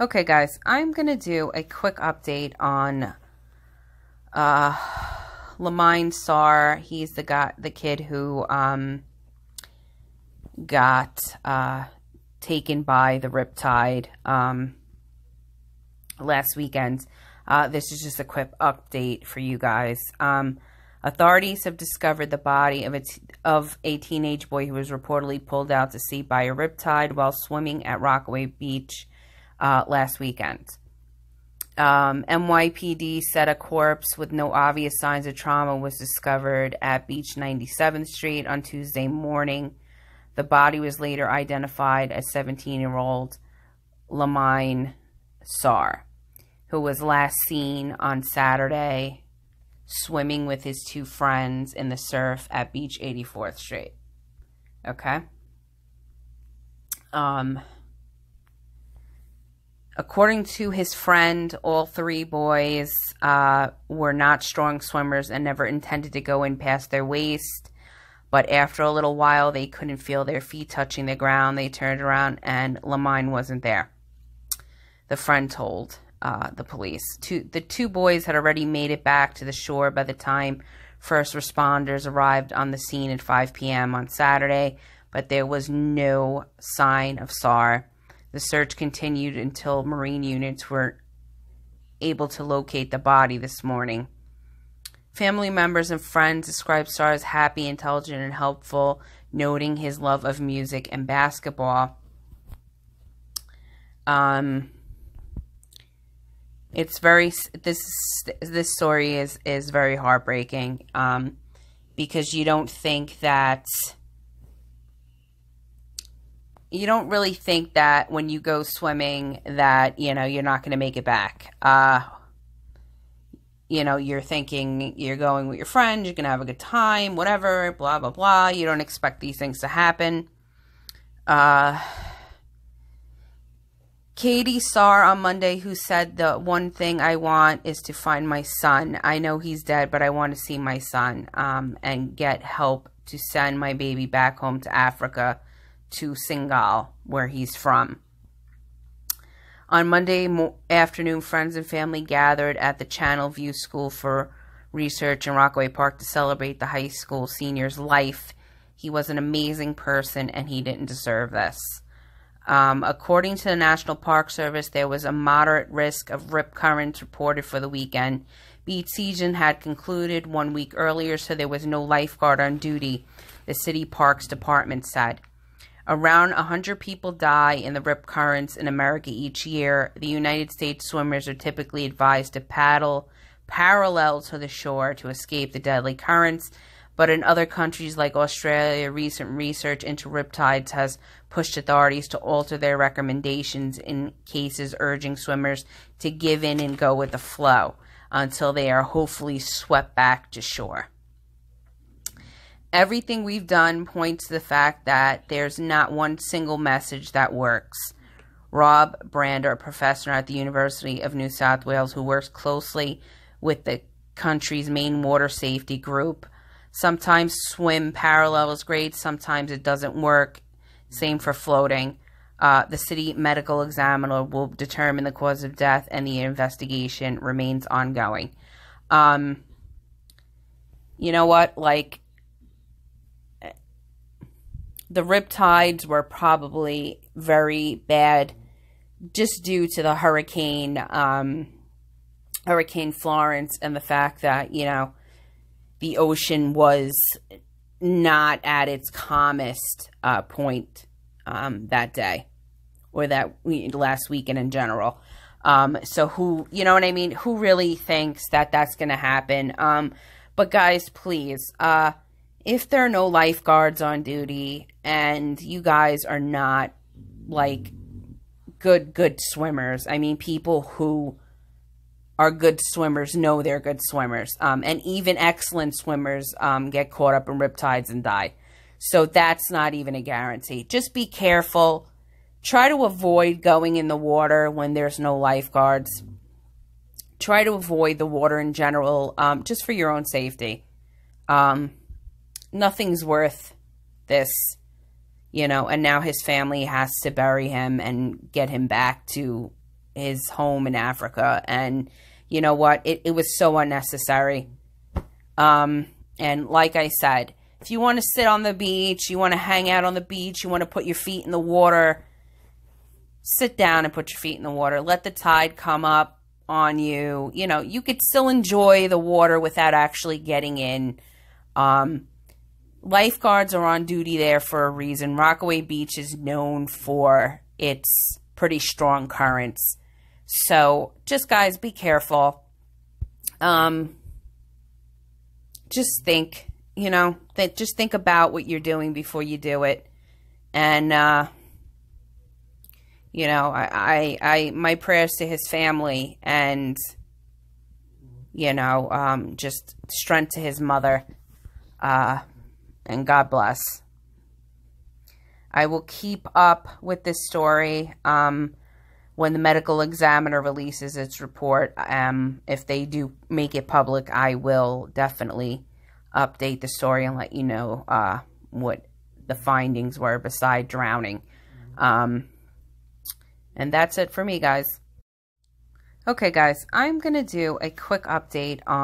Okay, guys, I'm going to do a quick update on uh, Lamine Sarr. He's the guy, the kid who um, got uh, taken by the Riptide um, last weekend. Uh, this is just a quick update for you guys. Um, authorities have discovered the body of a, of a teenage boy who was reportedly pulled out to sea by a riptide while swimming at Rockaway Beach uh, last weekend. Um, NYPD said a corpse with no obvious signs of trauma was discovered at Beach 97th Street on Tuesday morning. The body was later identified as 17 year old Lamine Sarr, who was last seen on Saturday swimming with his two friends in the surf at Beach 84th Street. Okay? Um, According to his friend, all three boys uh, were not strong swimmers and never intended to go in past their waist. But after a little while, they couldn't feel their feet touching the ground. They turned around and Lamine wasn't there. The friend told uh, the police. Two, the two boys had already made it back to the shore by the time first responders arrived on the scene at 5 p.m. on Saturday, but there was no sign of Sarr. The search continued until Marine units were able to locate the body this morning. Family members and friends described Sarr as happy, intelligent, and helpful, noting his love of music and basketball. Um, it's very this this story is is very heartbreaking um, because you don't think that you don't really think that when you go swimming that you know you're not going to make it back. Uh you know you're thinking you're going with your friends you're going to have a good time whatever blah blah blah. You don't expect these things to happen. Uh Katie Sarr on Monday who said the one thing I want is to find my son. I know he's dead, but I want to see my son um, and get help to send my baby back home to Africa to Senegal, where he's from. On Monday afternoon, friends and family gathered at the Channel View School for Research in Rockaway Park to celebrate the high school senior's life. He was an amazing person and he didn't deserve this. Um, according to the National Park Service, there was a moderate risk of rip currents reported for the weekend. Beach season had concluded one week earlier, so there was no lifeguard on duty, the city parks department said. Around 100 people die in the rip currents in America each year. The United States swimmers are typically advised to paddle parallel to the shore to escape the deadly currents. But in other countries like Australia, recent research into riptides has pushed authorities to alter their recommendations in cases urging swimmers to give in and go with the flow until they are hopefully swept back to shore. Everything we've done points to the fact that there's not one single message that works. Rob Brander, a professor at the University of New South Wales who works closely with the country's main water safety group. Sometimes swim parallel is great, sometimes it doesn't work. Same for floating. Uh, the city medical examiner will determine the cause of death and the investigation remains ongoing. Um, you know what? Like, the riptides were probably very bad just due to the hurricane um, hurricane florence and the fact that you know the ocean was not at its calmest uh, point um, that day or that last weekend in general. Um, so who you know what i mean? Who really thinks that that's going to happen? Um, but guys please uh, if there are no lifeguards on duty and you guys are not like good good swimmers i mean people who are good swimmers know they're good swimmers um, and even excellent swimmers um, get caught up in riptides and die. So that's not even a guarantee. Just be careful. Try to avoid going in the water when there's no lifeguards. Try to avoid the water in general um, just for your own safety. Um, nothing's worth this, you know, and now his family has to bury him and get him back to his home in Africa. And you know what? It, it was so unnecessary. Um, and like I said, if you want to sit on the beach, you want to hang out on the beach, you want to put your feet in the water, sit down and put your feet in the water. Let the tide come up on you. You know, you could still enjoy the water without actually getting in. Um, lifeguards are on duty there for a reason. Rockaway Beach is known for its pretty strong currents. So just guys, be careful. Um, just think, you know, that just think about what you're doing before you do it. And, uh, you know, I, I, I, my prayers to his family and, you know, um, just strength to his mother. Uh, and God bless. I will keep up with this story um, when the medical examiner releases its report. Um, if they do make it public, I will definitely update the story and let you know uh, what the findings were beside drowning. Um, and that's it for me, guys. Okay, guys, I'm going to do a quick update on